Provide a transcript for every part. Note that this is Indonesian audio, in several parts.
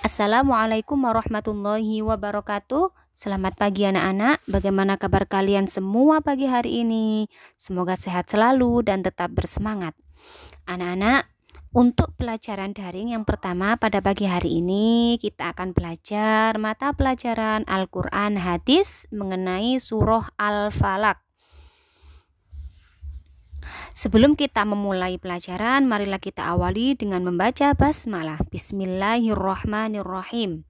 Assalamualaikum warahmatullahi wabarakatuh. Selamat pagi anak-anak. Bagaimana kabar kalian semua pagi hari ini? Semoga sehat selalu dan tetap bersemangat. Anak-anak untuk pelajaran daring yang pertama pada pagi hari ini Kita akan belajar mata pelajaran Al-Quran Hadis mengenai surah Al-Falak Sebelum kita memulai pelajaran, marilah kita awali dengan membaca basmalah. Bismillahirrahmanirrahim.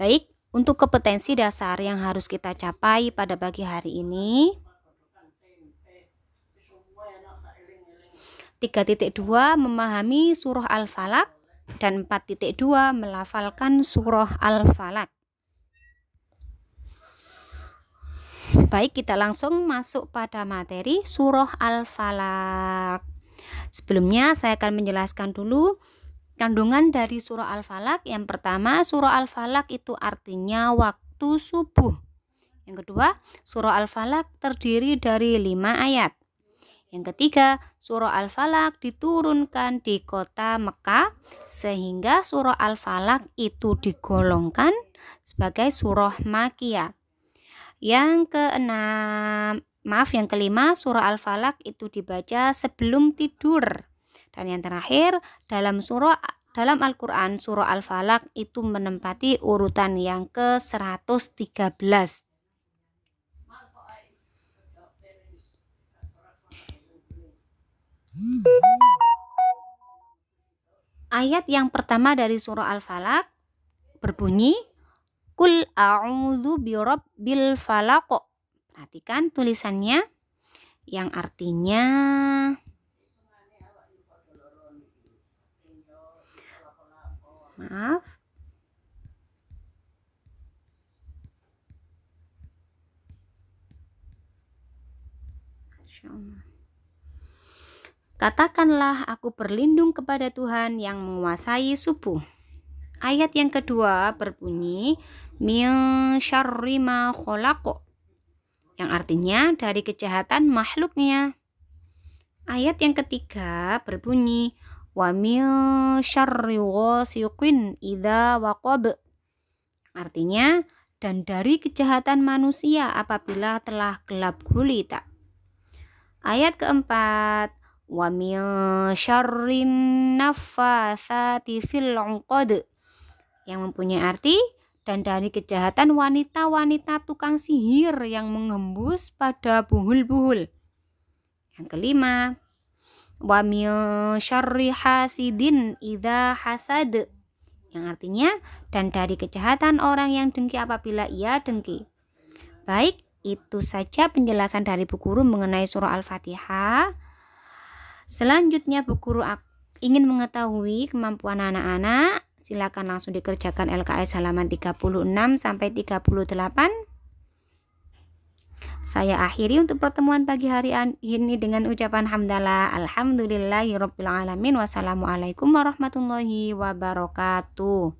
Baik, untuk kompetensi dasar yang harus kita capai pada pagi hari ini. 3.2 memahami surah Al-Falak dan 4.2 melafalkan surah Al-Falak. Baik, kita langsung masuk pada materi surah Al-Falaq. Sebelumnya saya akan menjelaskan dulu kandungan dari surah Al-Falaq. Yang pertama, surah Al-Falaq itu artinya waktu subuh. Yang kedua, surah Al-Falaq terdiri dari lima ayat. Yang ketiga, surah Al-Falaq diturunkan di kota Mekah sehingga surah Al-Falaq itu digolongkan sebagai surah Makiyah. Yang keenam, maaf yang kelima, surah Al-Falaq itu dibaca sebelum tidur. Dan yang terakhir, dalam surah dalam Al-Qur'an surah Al-Falaq itu menempati urutan yang ke-113. Ayat yang pertama dari surah Al-Falaq berbunyi Kul a'udzu birabbil falaq. Perhatikan tulisannya yang artinya Maaf. Katakanlah aku berlindung kepada Tuhan yang menguasai subuh. Ayat yang kedua berbunyi min syarri ma yang artinya dari kejahatan makhluknya. Ayat yang ketiga berbunyi wa min syarri ghasiqin idza. Artinya dan dari kejahatan manusia apabila telah gelap gulita. Ayat keempat wa min syarrin naffatsati fil 'uqad yang mempunyai arti dan dari kejahatan wanita-wanita tukang sihir yang mengembus pada buhul-buhul. Yang kelima, wa syarri hasidin idza hasad yang artinya dan dari kejahatan orang yang dengki apabila ia dengki. Baik, itu saja penjelasan dari Bu Guru mengenai surah Al-Fatihah. Selanjutnya Bu Guru ingin mengetahui kemampuan anak-anak Silakan langsung dikerjakan LKS halaman 36 sampai 38. Saya akhiri untuk pertemuan pagi hari ini dengan ucapan hamdalah alhamdulillahirabbil alamin wassalamualaikum warahmatullahi wabarakatuh.